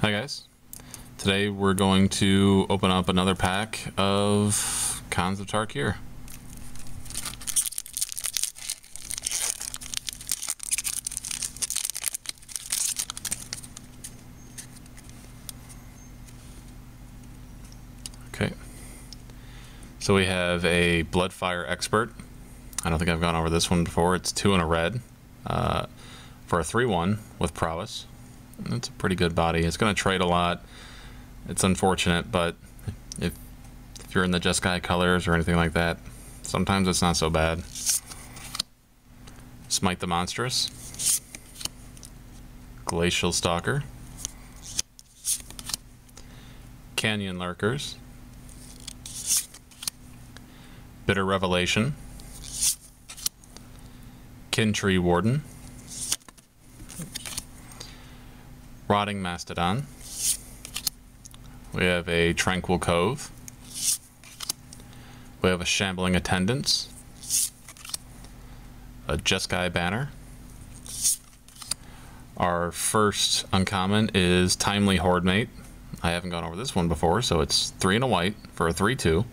Hi guys. Today we're going to open up another pack of Khans of Tarkir. Okay. So we have a Bloodfire Expert. I don't think I've gone over this one before. It's two in a red uh, for a 3-1 with Prowess. It's a pretty good body. It's going to trade a lot. It's unfortunate, but if, if you're in the Jeskai colors or anything like that, sometimes it's not so bad. Smite the Monstrous. Glacial Stalker. Canyon Lurkers. Bitter Revelation. Kin-Tree Warden. Rotting Mastodon. We have a Tranquil Cove. We have a Shambling Attendant. A Jeskai Banner. Our first uncommon is Timely Hordemate. I haven't gone over this one before, so it's 3 and a white for a 3-2.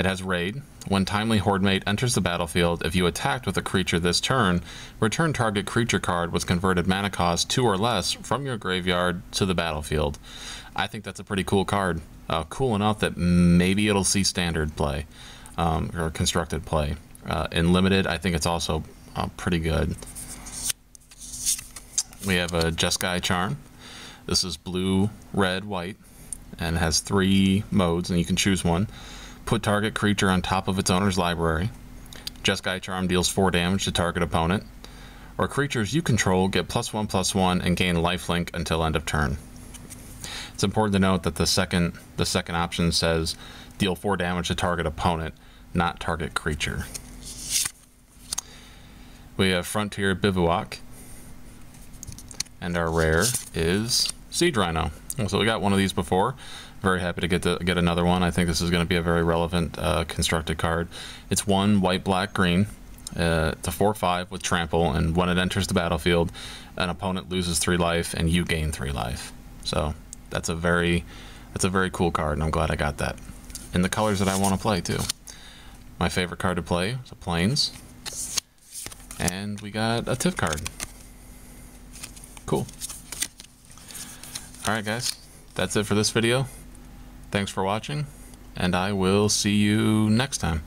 It has Raid. When Timely Hordemate enters the battlefield, if you attacked with a creature this turn, return target creature card with converted mana cost 2 or less from your graveyard to the battlefield. I think that's a pretty cool card. Uh, cool enough that maybe it'll see standard play um, or constructed play. Uh, in limited, I think it's also uh, pretty good. We have a Jeskai Charm. This is blue, red, white, and has three modes, and you can choose one. Put target creature on top of its owner's library. Jeskai Charm deals 4 damage to target opponent. Or creatures you control get plus 1 plus 1 and gain lifelink until end of turn. It's important to note that the second the second option says deal 4 damage to target opponent, not target creature. We have Frontier Bivouac. And our rare is Siege Rhino. So we got one of these before. Very happy to get to get another one. I think this is going to be a very relevant uh, constructed card. It's one white, black, green. Uh, it's a 4-5 with trample, and when it enters the battlefield, an opponent loses three life, and you gain three life. So that's a very that's a very cool card, and I'm glad I got that. In the colors that I want to play too. My favorite card to play is a Plains, and we got a Tiff card. Cool. All right, guys, that's it for this video. Thanks for watching, and I will see you next time.